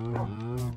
Mm-hmm.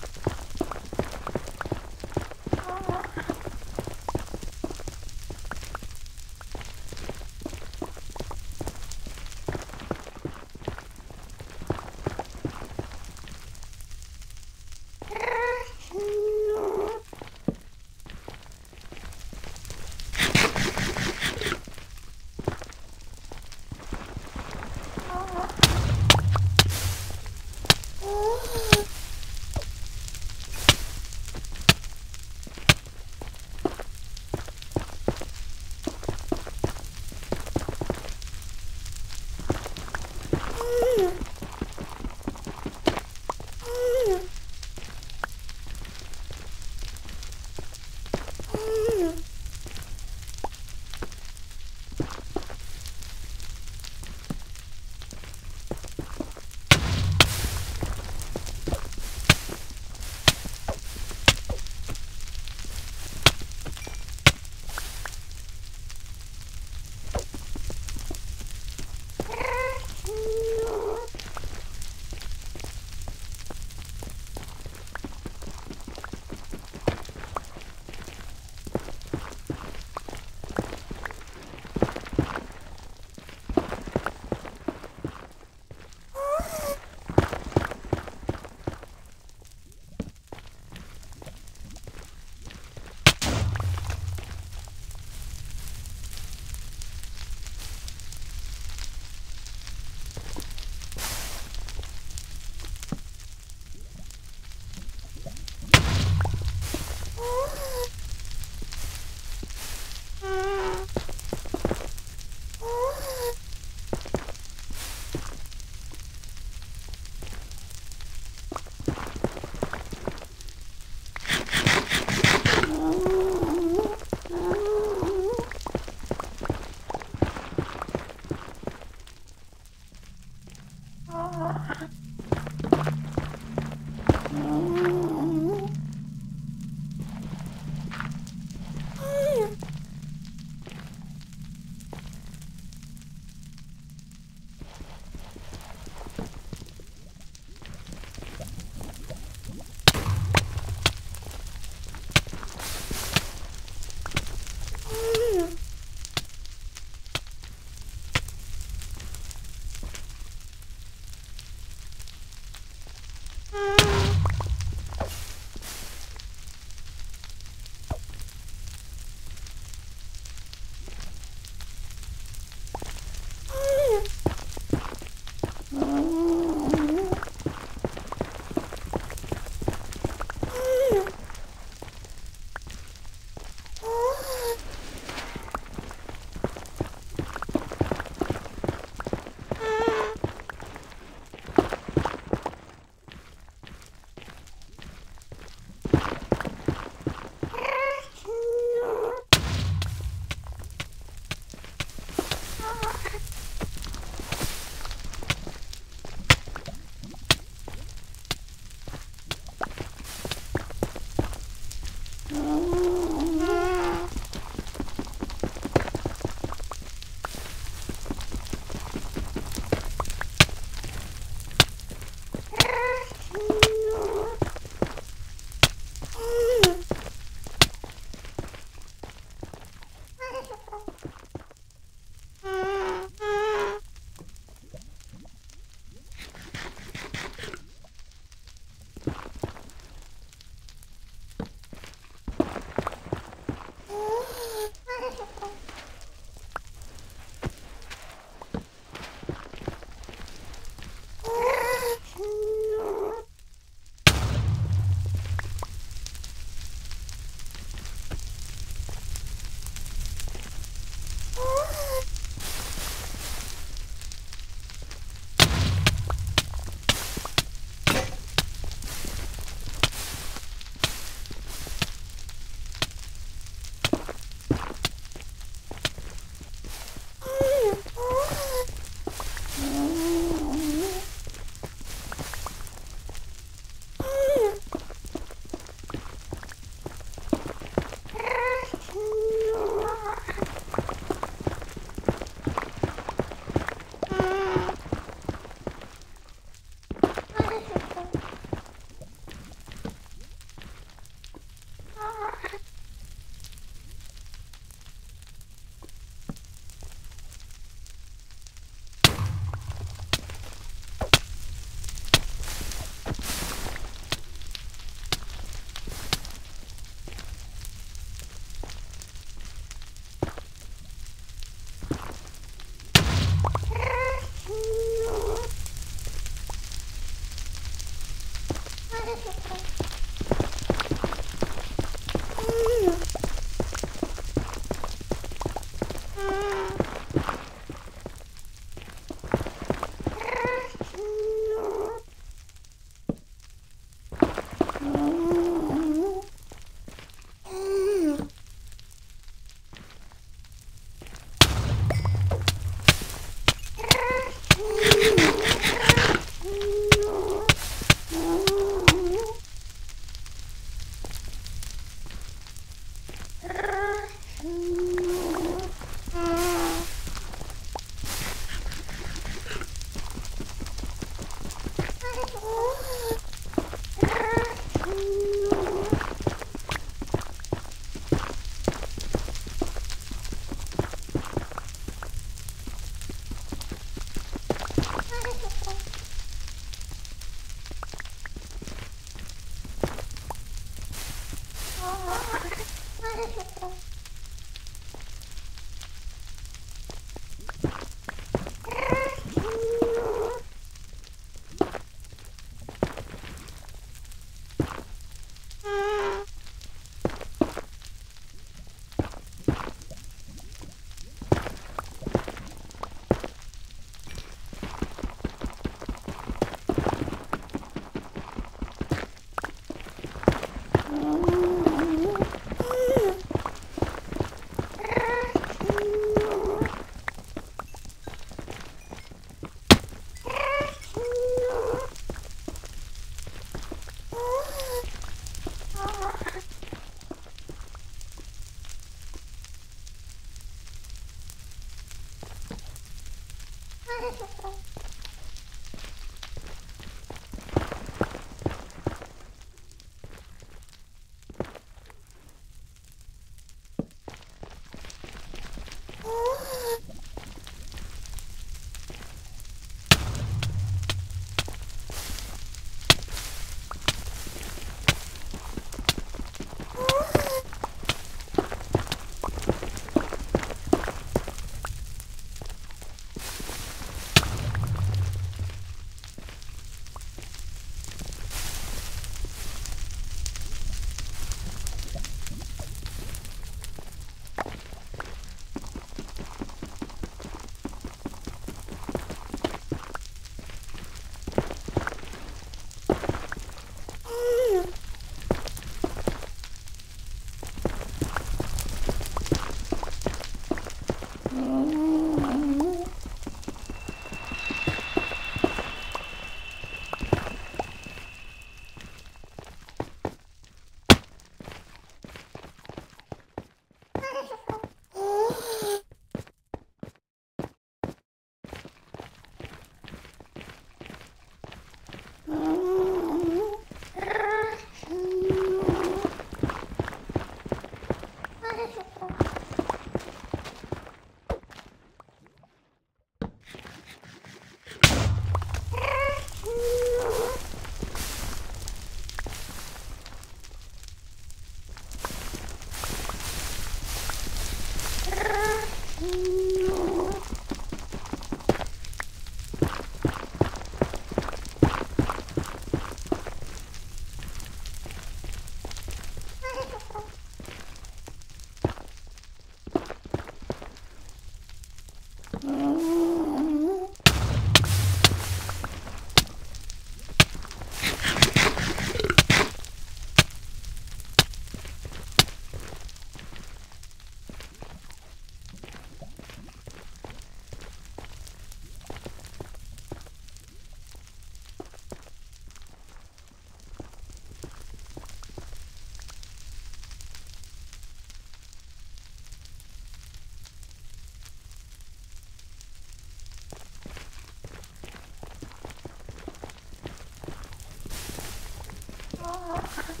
Oh,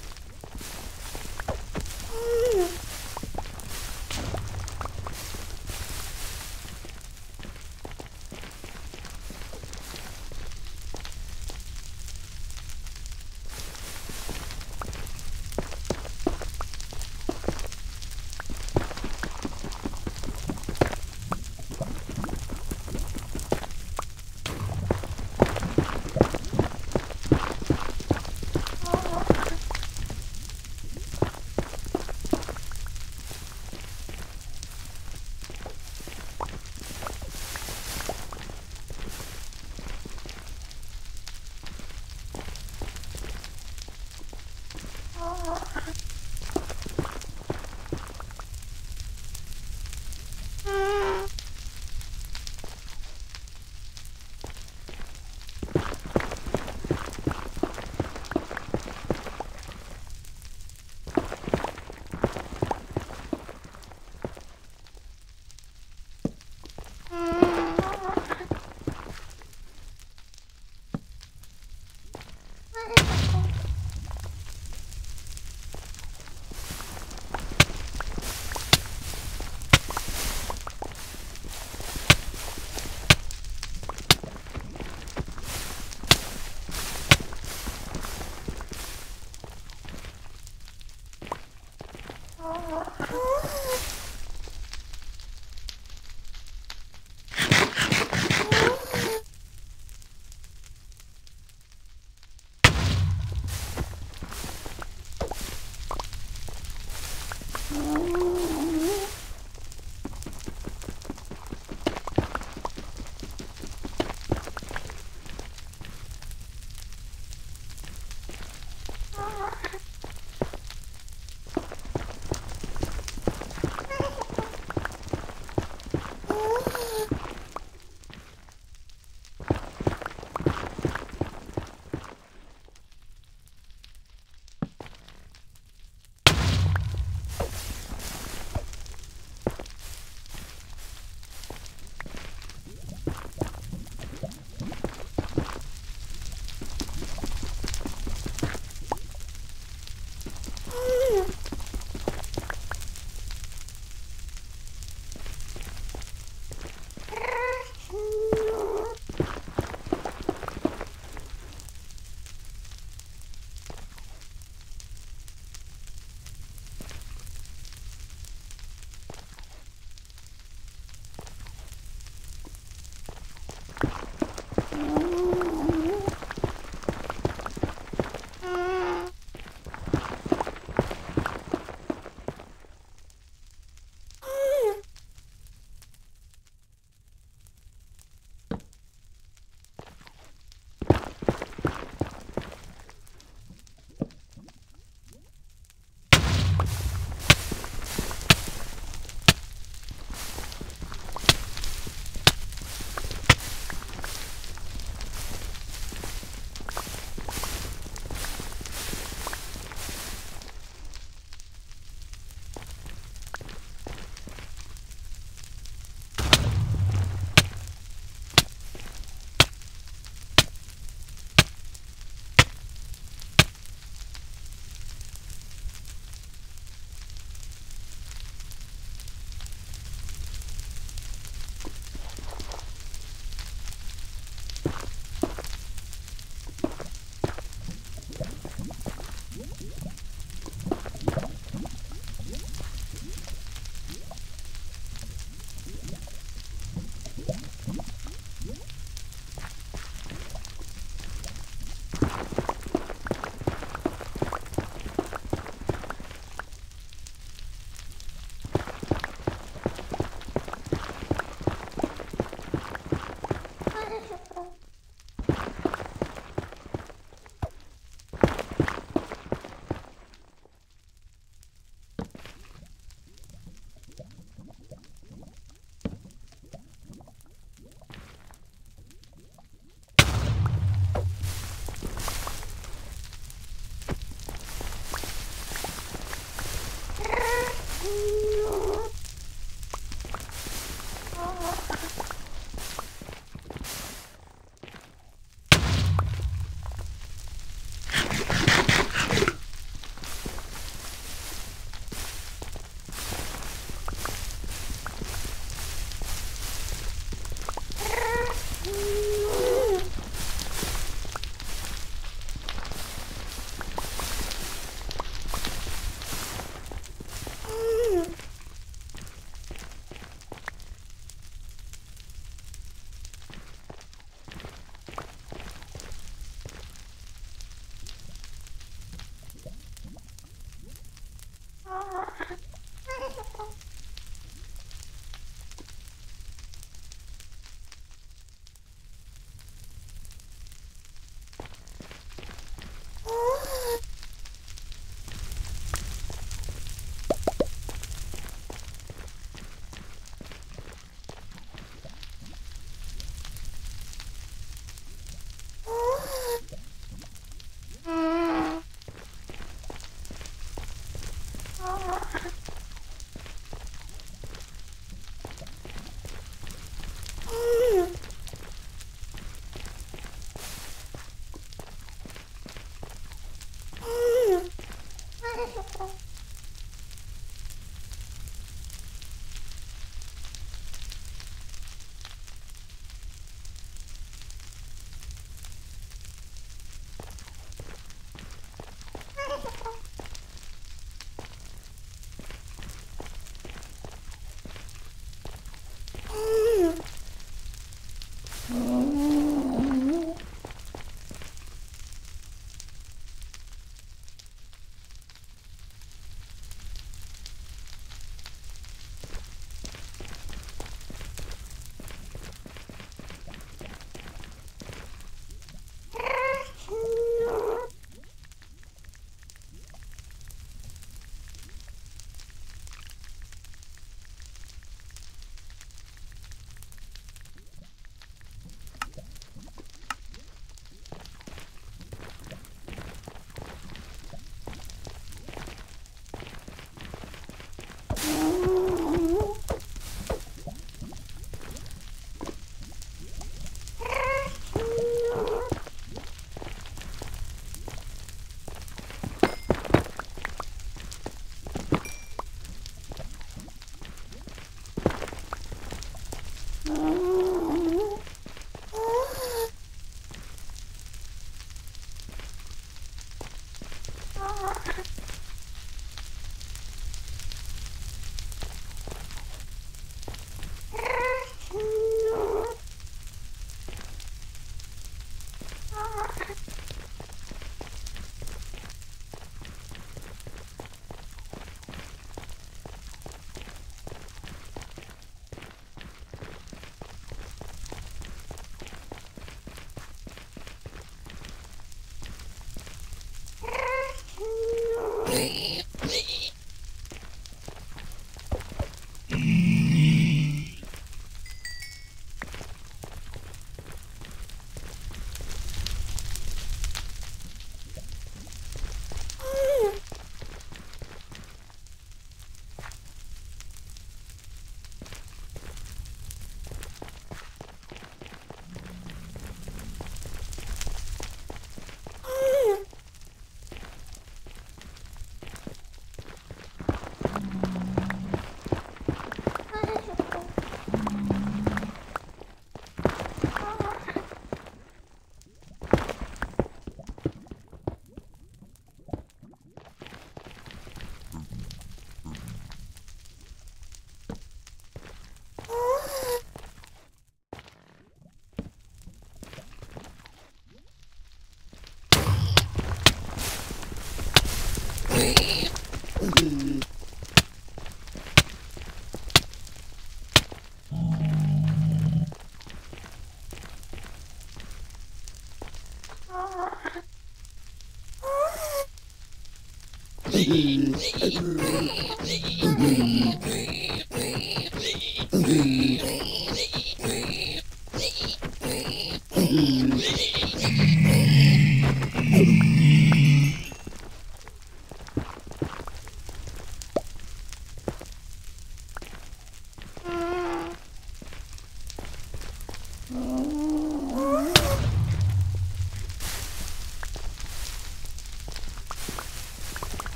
Yeah.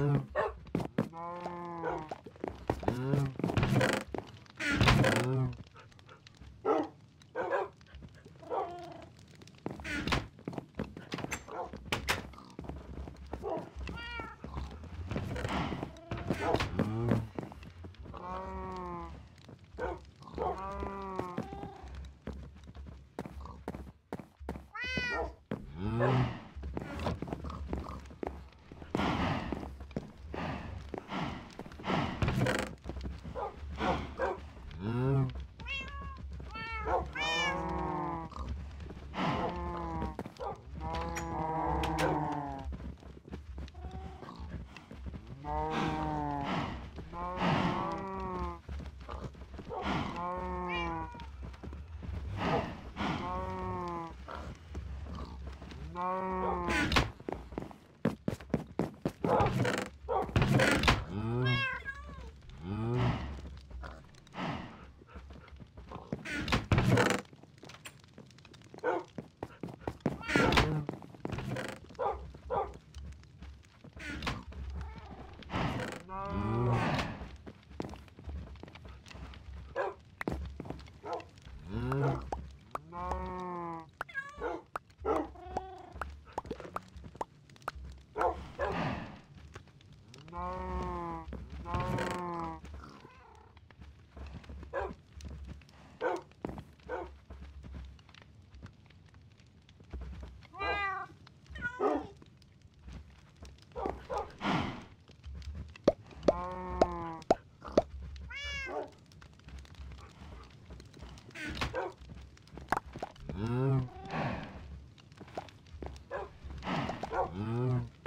Mm-hmm. Mm.